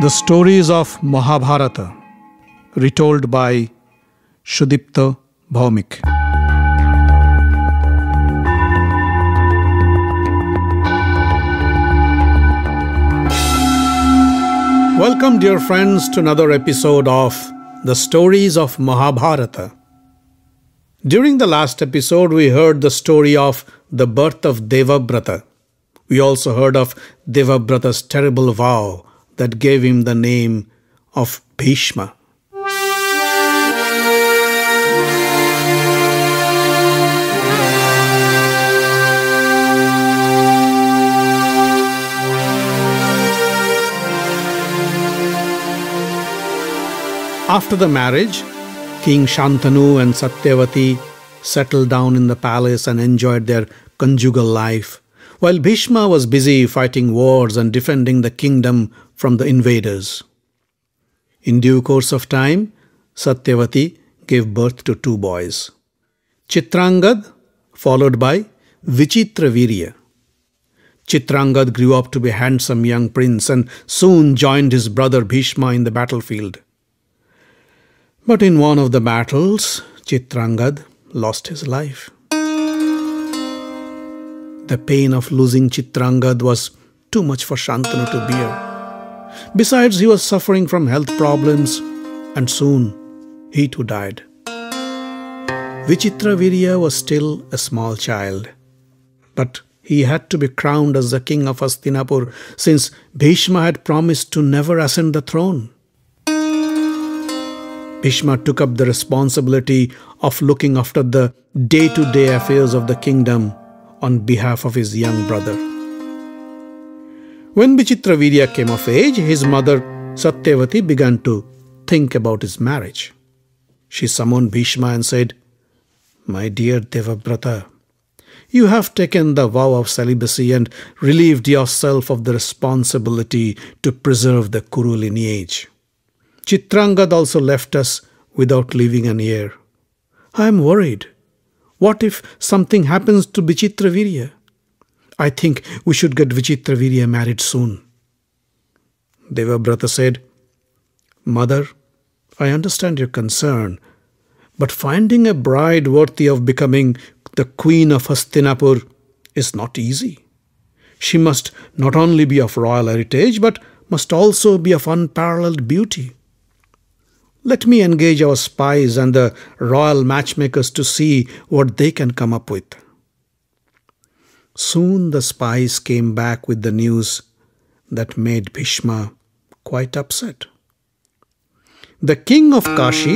The stories of Mahabharata, retold by Sudipta Bhawmik. Welcome, dear friends, to another episode of The Stories of Mahabharata. During the last episode, we heard the story of the birth of Devabrata. We also heard of Devabrata's terrible vow that gave him the name of Bhishma. After the marriage, King Shantanu and Satyavati settled down in the palace and enjoyed their conjugal life, while Bhishma was busy fighting wars and defending the kingdom from the invaders. In due course of time, Satyavati gave birth to two boys Chitrangad, followed by Vichitravirya. Chitrangad grew up to be a handsome young prince and soon joined his brother Bhishma in the battlefield. But in one of the battles, Chitrangad lost his life. The pain of losing Chitrangad was too much for Shantanu to bear. Besides, he was suffering from health problems, and soon he too died. Vichitravirya was still a small child, but he had to be crowned as the king of Hastinapur since Bhishma had promised to never ascend the throne. Bhishma took up the responsibility of looking after the day to day affairs of the kingdom on behalf of his young brother. When Vichitravirya came of age, his mother Satyavati began to think about his marriage. She summoned Bhishma and said, My dear Devabrata, you have taken the vow of celibacy and relieved yourself of the responsibility to preserve the Kuru lineage. Chitrangad also left us without leaving an heir. I am worried. What if something happens to Vichitravirya? I think we should get Vichitravirya married soon. Devabrata said, Mother, I understand your concern, but finding a bride worthy of becoming the queen of Hastinapur is not easy. She must not only be of royal heritage, but must also be of unparalleled beauty. Let me engage our spies and the royal matchmakers to see what they can come up with. Soon the spies came back with the news that made Bhishma quite upset. The king of Kashi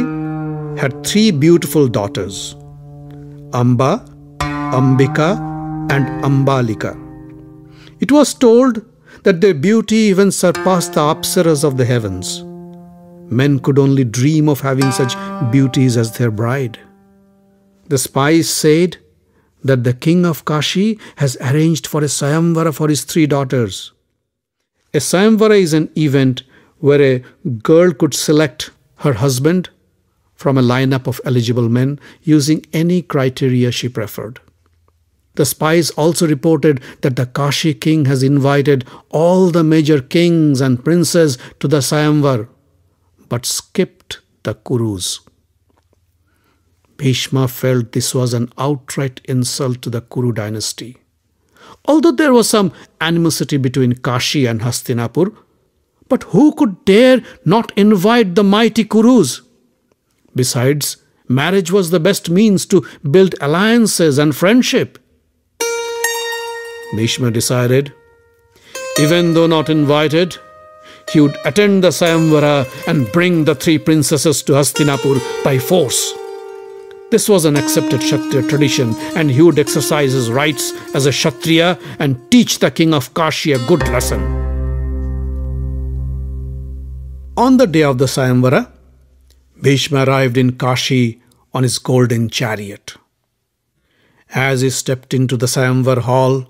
had three beautiful daughters Amba, Ambika, and Ambalika. It was told that their beauty even surpassed the apsaras of the heavens. Men could only dream of having such beauties as their bride. The spies said that the king of Kashi has arranged for a Swayamvara for his three daughters. A Swayamvara is an event where a girl could select her husband from a lineup of eligible men using any criteria she preferred. The spies also reported that the Kashi king has invited all the major kings and princes to the Swayamvar but skipped the Kurus. Bhishma felt this was an outright insult to the Kuru dynasty. Although there was some animosity between Kashi and Hastinapur, but who could dare not invite the mighty Kurus? Besides, marriage was the best means to build alliances and friendship. Bhishma decided, even though not invited, he would attend the Swayamvara and bring the three princesses to Hastinapur by force. This was an accepted Kshatriya tradition, and he would exercise his rights as a Kshatriya and teach the king of Kashi a good lesson. On the day of the Swayamvara, Bhishma arrived in Kashi on his golden chariot. As he stepped into the Swayamvar hall,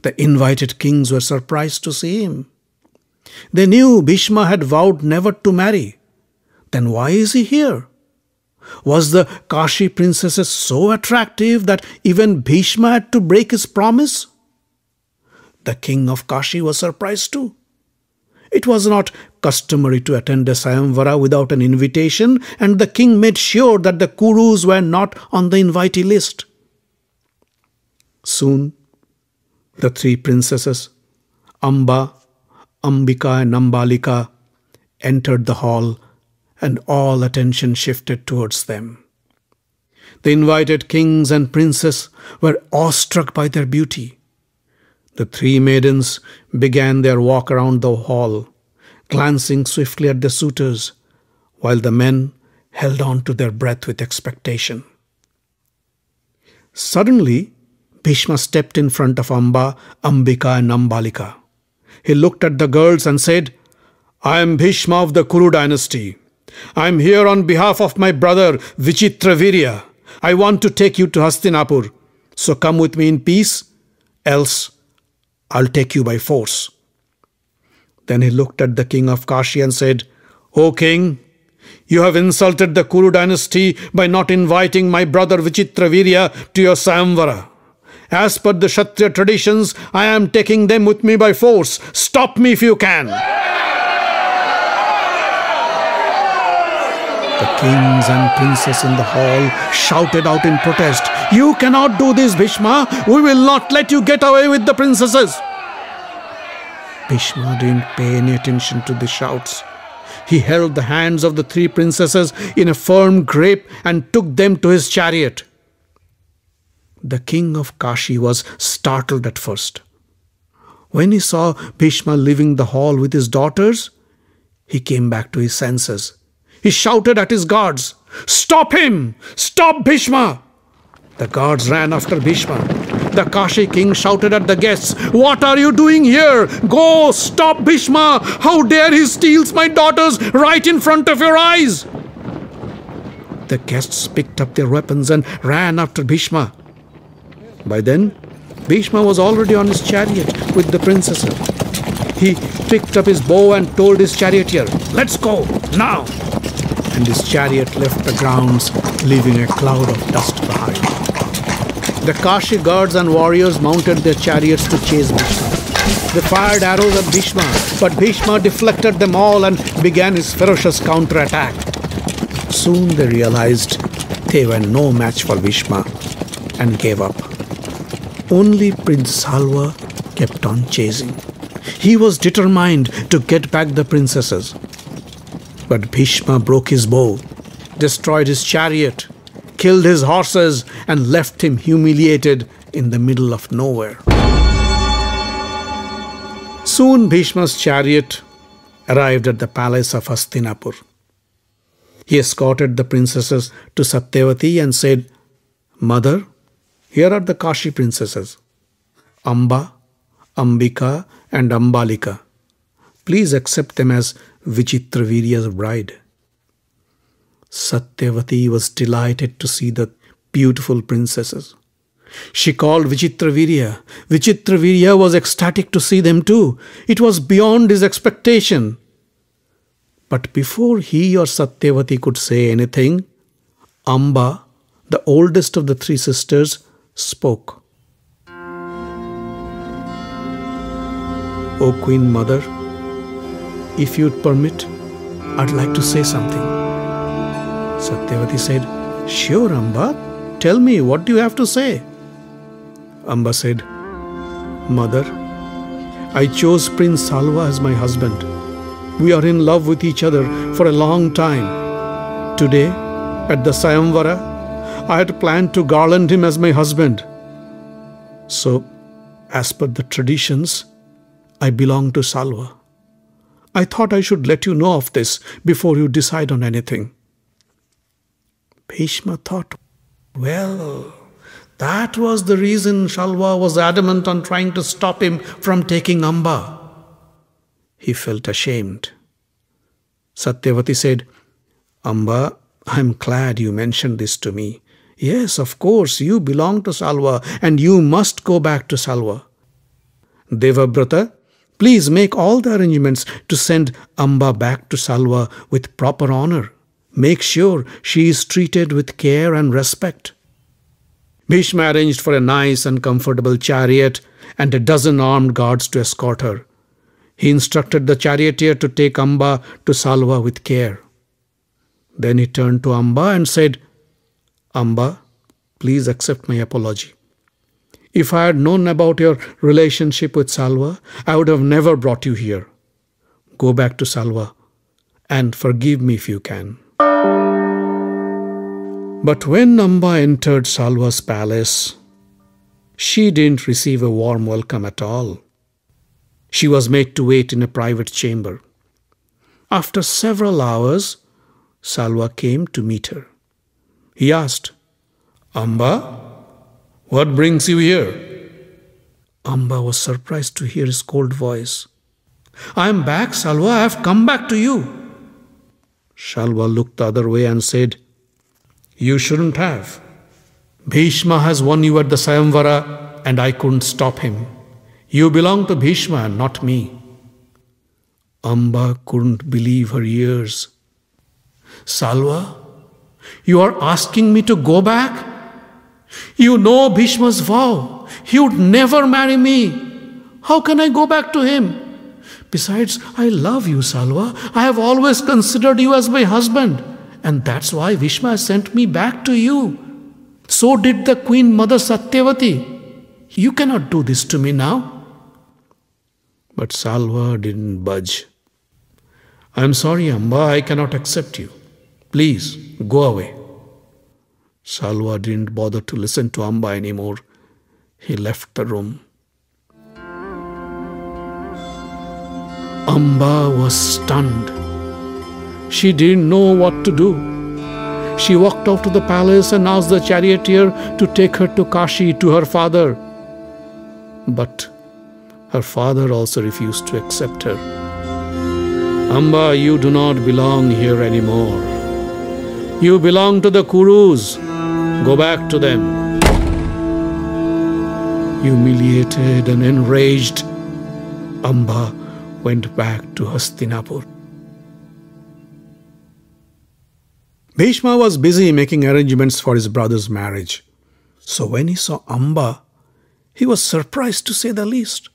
the invited kings were surprised to see him. They knew Bhishma had vowed never to marry. Then why is he here? Was the Kashi princess so attractive that even Bhishma had to break his promise? The king of Kashi was surprised too. It was not customary to attend a Swayamvara without an invitation, and the king made sure that the Kurus were not on the invitee list. Soon, the three princesses, Amba, Ambika, and Ambalika, entered the hall, and all attention shifted towards them. The invited kings and princes were awestruck by their beauty. The three maidens began their walk around the hall, glancing swiftly at the suitors, while the men held on to their breath with expectation. Suddenly, Bhishma stepped in front of Amba, Ambika, and Ambalika. He looked at the girls and said, I am Bhishma of the Kuru dynasty. I am here on behalf of my brother Vichitravirya. I want to take you to Hastinapur. So come with me in peace, else I'll take you by force. Then he looked at the king of Kashi and said, O king, you have insulted the Kuru dynasty by not inviting my brother Vichitravirya to your Swayamvara. As per the Kshatriya traditions, I am taking them with me by force. Stop me if you can. The kings and princes in the hall shouted out in protest, You cannot do this, Bhishma. We will not let you get away with the princesses. Bhishma didn't pay any attention to the shouts. He held the hands of the three princesses in a firm grip and took them to his chariot. The king of Kashi was startled at first. When he saw Bhishma leaving the hall with his daughters, he came back to his senses. He shouted at his guards, Stop him! Stop Bhishma! The guards ran after Bhishma. The Kashi king shouted at the guests, What are you doing here? Go! Stop Bhishma! How dare he steals my daughters right in front of your eyes! The guests picked up their weapons and ran after Bhishma. By then, Bhishma was already on his chariot with the princesses. He picked up his bow and told his charioteer, Let's go, now! And his chariot left the grounds, leaving a cloud of dust behind. The Kashi guards and warriors mounted their chariots to chase Bhishma. They fired arrows at Bhishma, but Bhishma deflected them all and began his ferocious counterattack. Soon they realized they were no match for Bhishma and gave up. Only Prince Salwa kept on chasing. He was determined to get back the princesses. But Bhishma broke his bow, destroyed his chariot, killed his horses, and left him humiliated in the middle of nowhere. Soon Bhishma's chariot arrived at the palace of Hastinapur. He escorted the princesses to Satyavati and said, Mother, here are the Kashi princesses Amba, Ambika, and Ambalika. Please accept them as Vichitravirya's bride. Satyavati was delighted to see the beautiful princesses. She called Vichitravirya. Vichitravirya was ecstatic to see them too. It was beyond his expectation. But before he or Satyavati could say anything, Amba, the oldest of the three sisters, spoke. O Queen Mother, if you'd permit, I'd like to say something. Satyavati said, Sure, Amba, tell me, what do you have to say? Amba said, Mother, I chose Prince Salwa as my husband. We are in love with each other for a long time. Today, at the Swayamvara, I had planned to garland him as my husband. So, as per the traditions, I belong to Salva. I thought I should let you know of this before you decide on anything. Bhishma thought, well, that was the reason Shalva was adamant on trying to stop him from taking Amba. He felt ashamed. Satyavati said, Amba, I'm glad you mentioned this to me. Yes, of course, you belong to Salwa and you must go back to Salva. Devabrata, please make all the arrangements to send Amba back to Salwa with proper honor. Make sure she is treated with care and respect. Bhishma arranged for a nice and comfortable chariot and a dozen armed guards to escort her. He instructed the charioteer to take Amba to Salwa with care. Then he turned to Amba and said, Amba, please accept my apology. If I had known about your relationship with Salwa, I would have never brought you here. Go back to Salwa and forgive me if you can. But when Amba entered Salwa's palace, she didn't receive a warm welcome at all. She was made to wait in a private chamber. After several hours, Salwa came to meet her. He asked, Amba, what brings you here? Amba was surprised to hear his cold voice. I am back, Salva. I have come back to you. Salva looked the other way and said, You shouldn't have. Bhishma has won you at the Swayamvara, and I couldn't stop him. You belong to Bhishma, not me. Amba couldn't believe her ears. Salva, you are asking me to go back? You know Bhishma's vow. He would never marry me. How can I go back to him? Besides, I love you, Salwa. I have always considered you as my husband. And that's why Bhishma sent me back to you. So did the Queen Mother Satyavati. You cannot do this to me now. But Salwa didn't budge. I am sorry, Amba, I cannot accept you. Please, go away. Salva didn't bother to listen to Amba anymore. He left the room. Amba was stunned. She didn't know what to do. She walked off to the palace and asked the charioteer to take her to Kashi to her father. But her father also refused to accept her. Amba, you do not belong here anymore. You belong to the Kurus. Go back to them. Humiliated and enraged, Amba went back to Hastinapur. Bhishma was busy making arrangements for his brother's marriage. So when he saw Amba, he was surprised to say the least.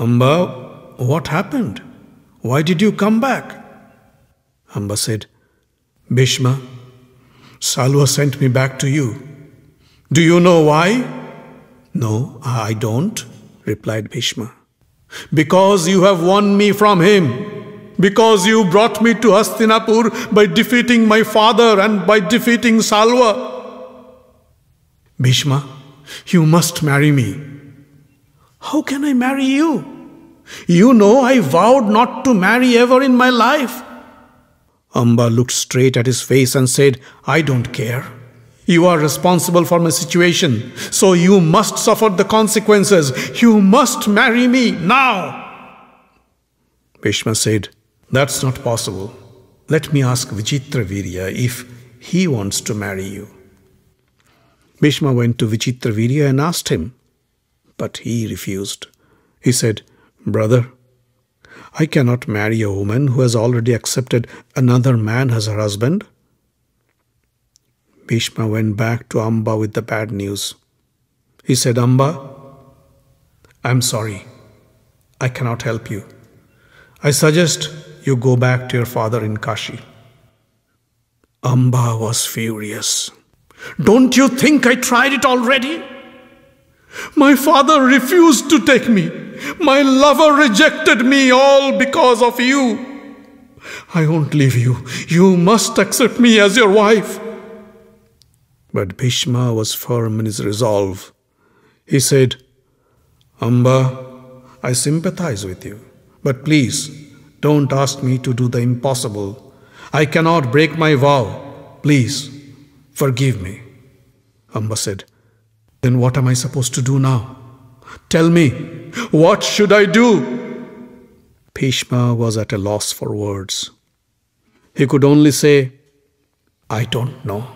Amba, what happened? Why did you come back? Amba said, Bhishma, Salva sent me back to you. Do you know why? No, I don't, replied Bhishma. Because you have won me from him. Because you brought me to Hastinapur by defeating my father and by defeating Salwa. Bhishma, you must marry me. How can I marry you? You know I vowed not to marry ever in my life. Amba looked straight at his face and said, I don't care. You are responsible for my situation, so you must suffer the consequences. You must marry me now. Bhishma said, That's not possible. Let me ask Vichitravirya if he wants to marry you. Bhishma went to Vichitravirya and asked him, but he refused. He said, Brother, I cannot marry a woman who has already accepted another man as her husband. Bhishma went back to Amba with the bad news. He said, Amba, I'm sorry. I cannot help you. I suggest you go back to your father in Kashi. Amba was furious. Don't you think I tried it already? My father refused to take me. My lover rejected me all because of you. I won't leave you. You must accept me as your wife. But Bhishma was firm in his resolve. He said, Amba, I sympathize with you, but please don't ask me to do the impossible. I cannot break my vow. Please, forgive me. Amba said, Then what am I supposed to do now? Tell me, what should I do? Bhishma was at a loss for words. He could only say, I don't know.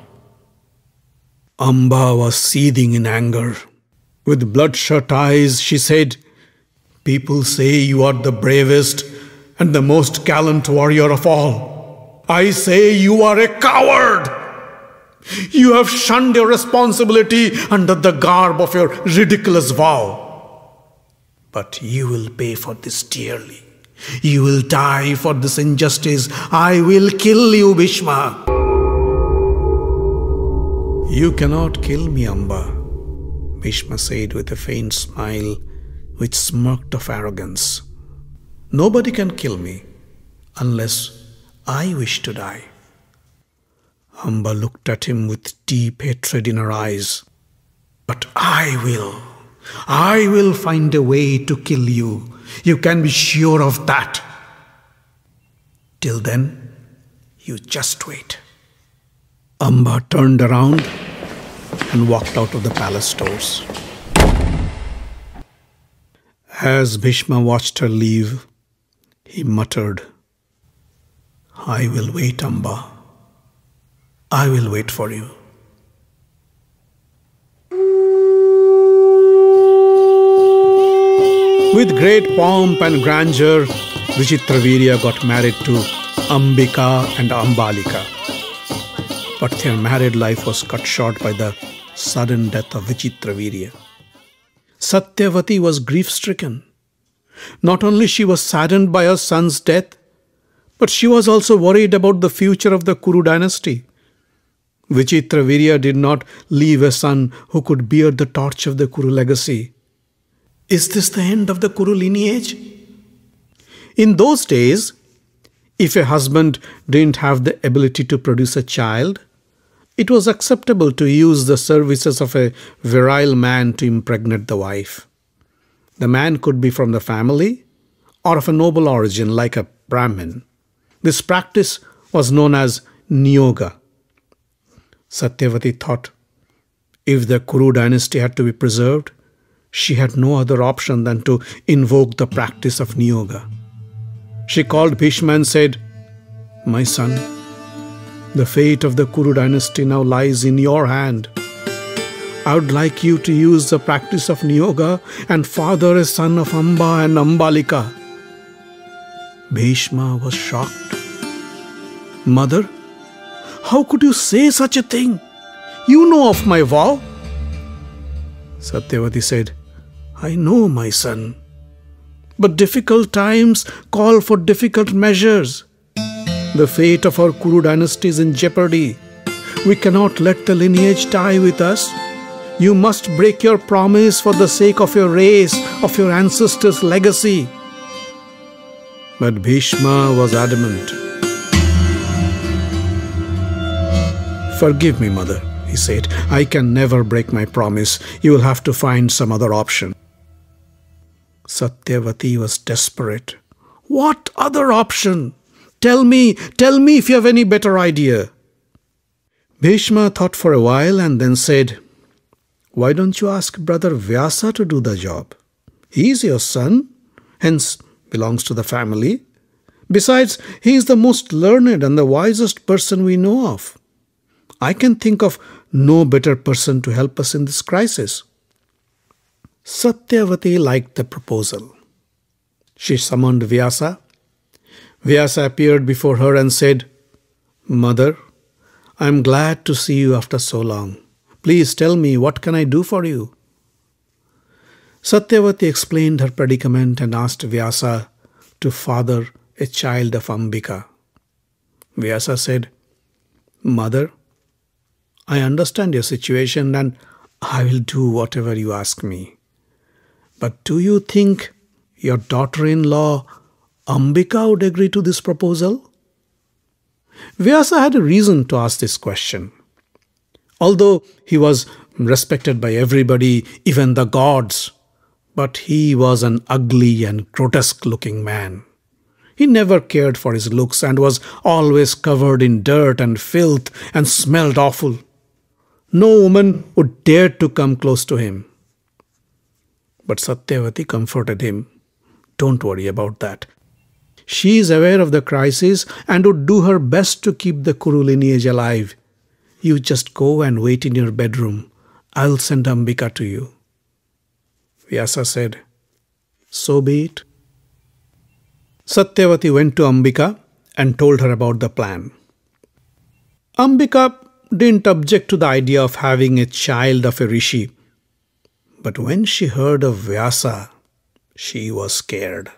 Amba was seething in anger. With bloodshot eyes, she said, People say you are the bravest and the most gallant warrior of all. I say you are a coward. You have shunned your responsibility under the garb of your ridiculous vow. But you will pay for this dearly. You will die for this injustice. I will kill you, Bhishma. You cannot kill me, Amba, Bhishma said with a faint smile which smirked of arrogance. Nobody can kill me unless I wish to die. Amba looked at him with deep hatred in her eyes. But I will. I will find a way to kill you. You can be sure of that. Till then, you just wait. Amba turned around and walked out of the palace doors. As Bhishma watched her leave, he muttered, I will wait, Amba. I will wait for you. With great pomp and grandeur, Vichitravirya got married to Ambika and Ambalika. But their married life was cut short by the sudden death of Vichitravirya. Satyavati was grief stricken. Not only she was saddened by her son's death, but she was also worried about the future of the Kuru dynasty. Vichitravirya did not leave a son who could bear the torch of the Kuru legacy. Is this the end of the Kuru lineage? In those days, if a husband didn't have the ability to produce a child, it was acceptable to use the services of a virile man to impregnate the wife. The man could be from the family or of a noble origin like a Brahmin. This practice was known as Niyoga. Satyavati thought if the Kuru dynasty had to be preserved, she had no other option than to invoke the practice of Niyoga. She called Bhishma and said, My son, the fate of the Kuru dynasty now lies in your hand. I would like you to use the practice of Niyoga and father a son of Amba and Ambalika. Bhishma was shocked. Mother, how could you say such a thing? You know of my vow. Satyavati said, I know, my son. But difficult times call for difficult measures. The fate of our Kuru dynasty is in jeopardy. We cannot let the lineage die with us. You must break your promise for the sake of your race, of your ancestors' legacy. But Bhishma was adamant. Forgive me, mother, he said. I can never break my promise. You will have to find some other option. Satyavati was desperate. What other option? Tell me, tell me if you have any better idea. Bhishma thought for a while and then said, Why don't you ask brother Vyasa to do the job? He is your son, hence belongs to the family. Besides, he is the most learned and the wisest person we know of. I can think of no better person to help us in this crisis. Satyavati liked the proposal. She summoned Vyasa. Vyasa appeared before her and said, Mother, I am glad to see you after so long. Please tell me, what can I do for you? Satyavati explained her predicament and asked Vyasa to father a child of Ambika. Vyasa said, Mother, I understand your situation and I will do whatever you ask me. But do you think your daughter in law Ambika would agree to this proposal? Vyasa had a reason to ask this question. Although he was respected by everybody, even the gods, but he was an ugly and grotesque looking man. He never cared for his looks and was always covered in dirt and filth and smelled awful. No woman would dare to come close to him. But Satyavati comforted him. Don't worry about that. She is aware of the crisis and would do her best to keep the Kuru lineage alive. You just go and wait in your bedroom. I'll send Ambika to you. Vyasa said, So be it. Satyavati went to Ambika and told her about the plan. Ambika didn't object to the idea of having a child of a rishi but when she heard of Vyasa, she was scared.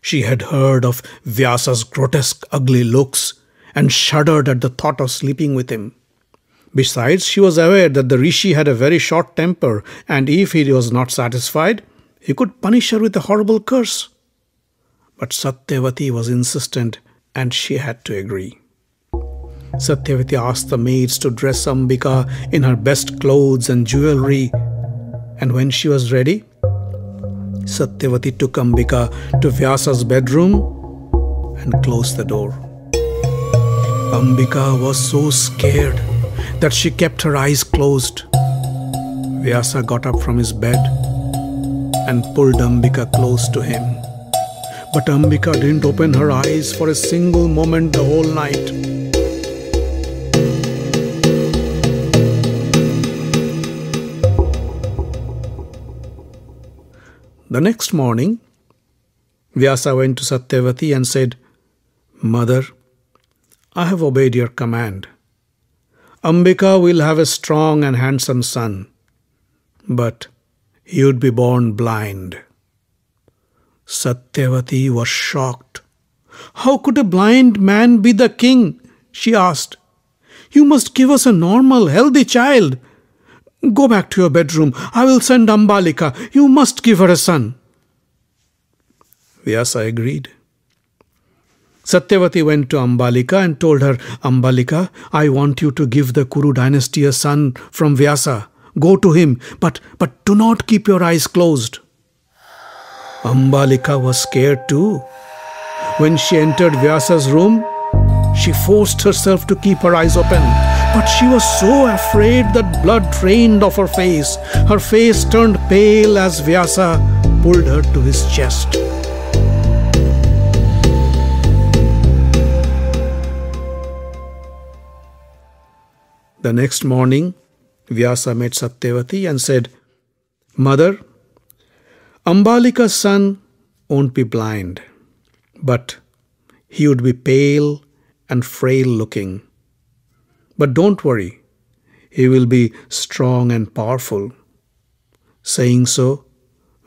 She had heard of Vyasa's grotesque, ugly looks and shuddered at the thought of sleeping with him. Besides, she was aware that the rishi had a very short temper, and if he was not satisfied, he could punish her with a horrible curse. But Satyavati was insistent, and she had to agree. Satyavati asked the maids to dress Ambika in her best clothes and jewelry, and when she was ready, Satyavati took Ambika to Vyasa's bedroom and closed the door. Ambika was so scared that she kept her eyes closed. Vyasa got up from his bed and pulled Ambika close to him. But Ambika didn't open her eyes for a single moment the whole night. The next morning, Vyasa went to Satyavati and said, Mother, I have obeyed your command. Ambika will have a strong and handsome son, but he would be born blind. Satyavati was shocked. How could a blind man be the king? she asked. You must give us a normal, healthy child. Go back to your bedroom. I will send Ambalika. You must give her a son. Vyasa agreed. Satyavati went to Ambalika and told her, Ambalika, I want you to give the Kuru dynasty a son from Vyasa. Go to him, but, but do not keep your eyes closed. Ambalika was scared too. When she entered Vyasa's room, she forced herself to keep her eyes open. But she was so afraid that blood drained off her face. Her face turned pale as Vyasa pulled her to his chest. The next morning, Vyasa met Satyavati and said, Mother, Ambalika's son won't be blind, but he would be pale and frail looking. But don't worry, he will be strong and powerful. Saying so,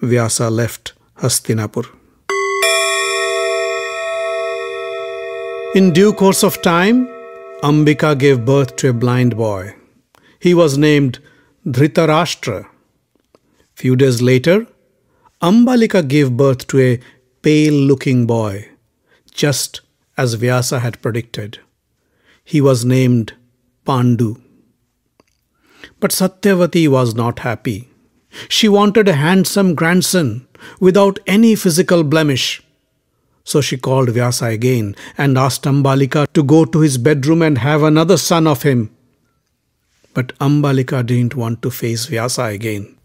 Vyasa left Hastinapur. In due course of time, Ambika gave birth to a blind boy. He was named Dhritarashtra. Few days later, Ambalika gave birth to a pale looking boy, just as Vyasa had predicted. He was named Pandu. But Satyavati was not happy. She wanted a handsome grandson without any physical blemish. So she called Vyasa again and asked Ambalika to go to his bedroom and have another son of him. But Ambalika didn't want to face Vyasa again.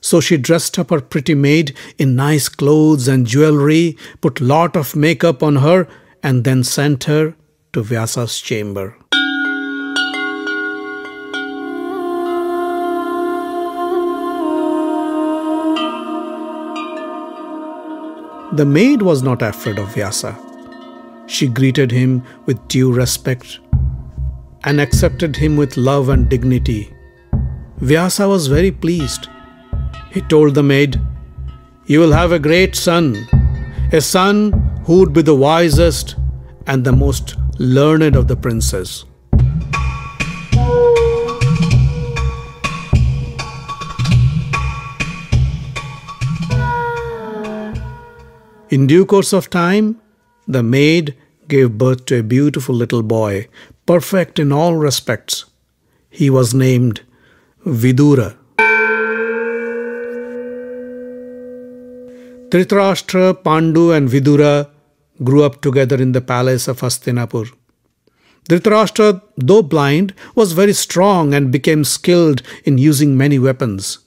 So she dressed up her pretty maid in nice clothes and jewelry, put lot of makeup on her, and then sent her to Vyasa's chamber. The maid was not afraid of Vyasa. She greeted him with due respect and accepted him with love and dignity. Vyasa was very pleased. He told the maid, You will have a great son, a son who would be the wisest and the most learned of the princes. In due course of time, the maid gave birth to a beautiful little boy, perfect in all respects. He was named Vidura. Dhritarashtra, Pandu, and Vidura grew up together in the palace of Hastinapur. Dhritarashtra, though blind, was very strong and became skilled in using many weapons.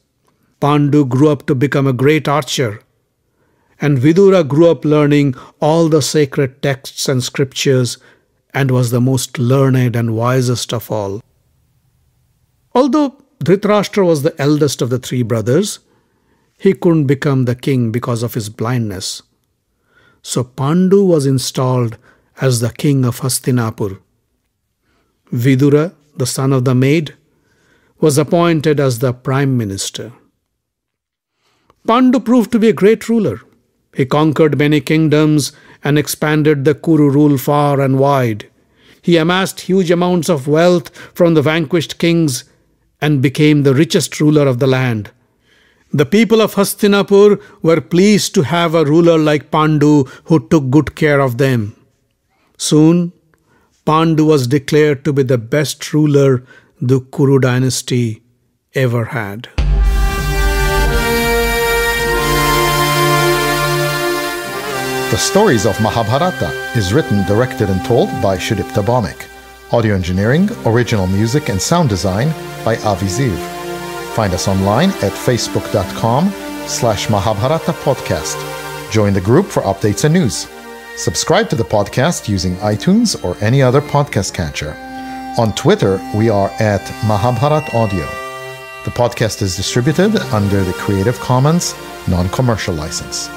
Pandu grew up to become a great archer and Vidura grew up learning all the sacred texts and scriptures and was the most learned and wisest of all. Although Dhritarashtra was the eldest of the three brothers, he couldn't become the king because of his blindness. So Pandu was installed as the king of Hastinapur. Vidura, the son of the maid, was appointed as the prime minister. Pandu proved to be a great ruler. He conquered many kingdoms and expanded the Kuru rule far and wide. He amassed huge amounts of wealth from the vanquished kings and became the richest ruler of the land. The people of Hastinapur were pleased to have a ruler like Pandu who took good care of them. Soon, Pandu was declared to be the best ruler the Kuru dynasty ever had. The Stories of Mahabharata is written, directed, and told by Sudipta Bhawmik. Audio engineering, original music, and sound design by Avi Ziv. Find us online at facebook.com slash Mahabharata Podcast. Join the group for updates and news. Subscribe to the podcast using iTunes or any other podcast catcher. On Twitter, we are at Mahabharat Audio. The podcast is distributed under the Creative Commons non commercial license.